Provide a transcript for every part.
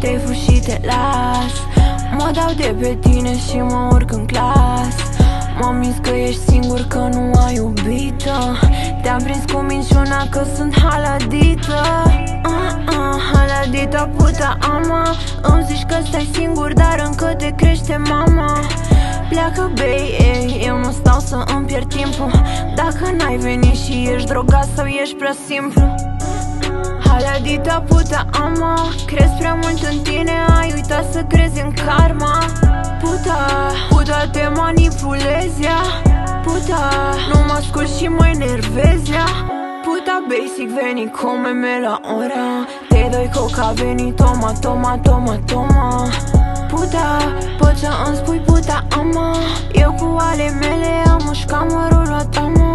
te și te las. Mă dau de pe tine și mă urc în clas. M-am mis că ești singur, că nu ai iubită. Te-am prins cu minciuna că sunt haladită uh, uh, Haladită puta ama. Îmi zici că stai singur, dar încă te crește mama. Pleacă, bei, ei, eu nu stau să îmi pierd timpul. Dacă n-ai venit și ești drogat sau ești prea simplu Haladita puta ama Crezi prea mult în tine, ai uitat să crezi în karma. Puta, puta te manipulezi ea Puta, nu mă ascult și mă enervezi ea Puta basic veni come me la ora. Te doi coca veni toma, toma, toma, toma. Puta, poți să îmi spui puta ama Eu cu ale mele am mușcamărul la tama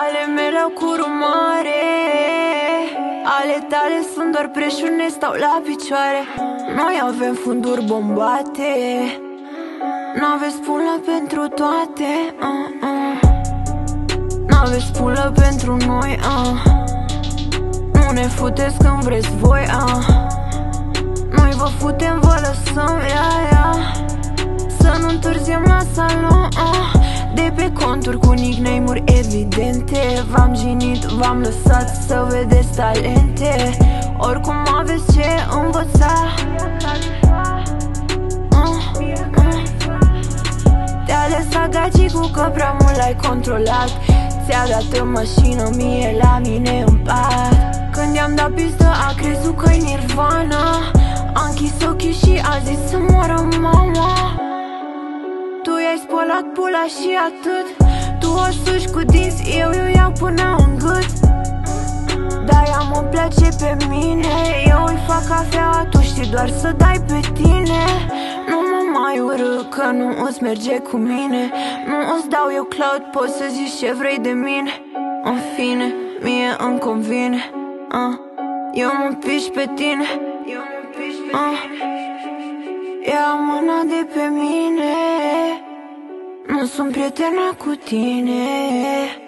Ale mele au curul mare Ale tale sunt doar preșuri, ne stau la picioare Noi avem funduri bombate N-aveți pulă pentru toate uh, uh. N-aveți pulă pentru noi uh. Nu ne futeți când vreți voi uh. Noi vă futem, vă lăsăm, pe conturi cu nickname-uri evidente. V-am jinit, v-am lăsat să vedeți talente. Oricum aveți ce învăța. Uh, uh. Te-a lăsat gagicul că prea mult l-ai controlat. Ți-a dat în mașină, mie la mine în pat. Când i-am dat pistă a crezut că-i nirvana. A închis ochii și a zis să moară mama. Tu i-ai spălat pula și atât Tu o suși cu dinți, eu eu iau până în gât. De-aia mă place pe mine Eu îi fac cafea, tu știi doar să dai pe tine. Nu mă mai urâ că nu îți merge cu mine. Nu îți dau eu cloud, poți să zici ce vrei de mine. În fine, mie îmi convine uh. Eu mă piși pe tine uh. Ia mâna de pe mine. Nu sunt prietena cu tine